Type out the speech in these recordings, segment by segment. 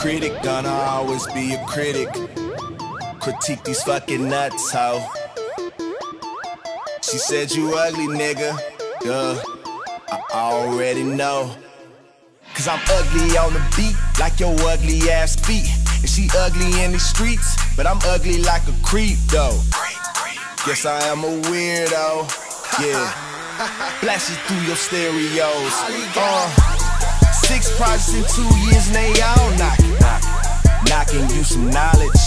critic, gonna always be a critic. Critique these fucking nuts, ho. She said you ugly, nigga. Duh, I already know. Cause I'm ugly on the beat, like your ugly ass feet. And she ugly in the streets, but I'm ugly like a creep, though. Guess I am a weirdo. Yeah. Blasting through your stereos. Uh, six projects in two years, and they all knocking. Knocking you some knowledge.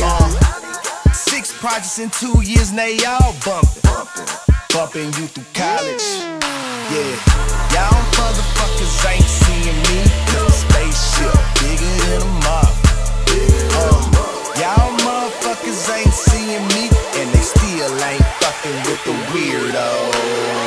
Uh, six projects in two years, and they all bumping. Bumping you through college. Yeah. Y'all motherfuckers ain't seeing me. Cause spaceship bigger than a mob. Uh, y'all motherfuckers ain't seeing me. And they still ain't fucking with the weirdo.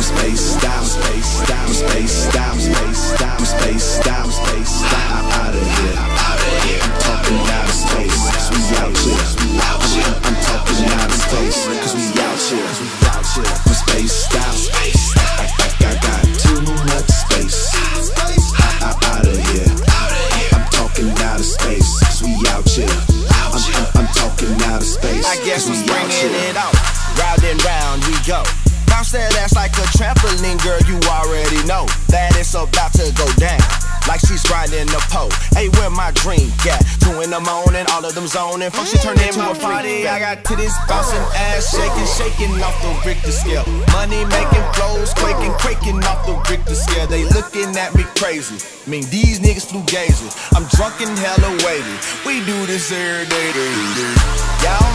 I'm space style, space style, space style, space style, space style, space style. Out of here, out of here. I'm talking out of space, cause we out here. I'm, I'm talking out of space, cause we out here. I'm space style, space style. I, I, I got too much space. Out, out of here. I'm talking out of space, cause we out here. I'm, I'm, I'm talking out of space. I guess we out bringing here. it out. Round and round we go. Bounce that ass like a trampoline, girl, you already know that it's about to go down. Like she's grinding the pole. Hey, where my drink at? Two in the morning, all of them zoning. Fuck, she turned into a party. I got titties bouncing, ass shaking, shaking off the Richter scale. Money making flows, quaking, quaking off the Richter scale. They looking at me crazy. I mean, these niggas flew gazy. I'm drunk and hella wavy. We do this every day. Y'all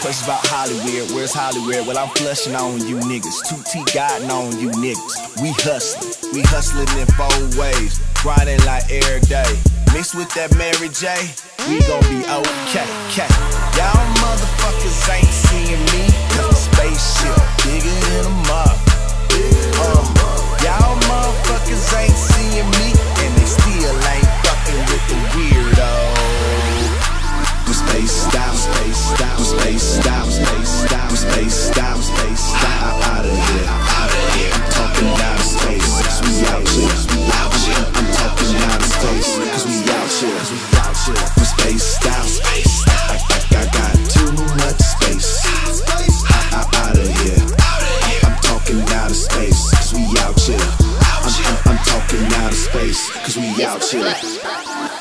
questions about Hollywood, where's Hollywood? Well, I'm flushing on you niggas. 2T guiding on you niggas. We hustling, we hustling in four ways. Grinding like every day. Mixed with that Mary J, we gon' be okay. Y'all motherfuckers ain't seeing me. Cause spaceship space, cause we out here.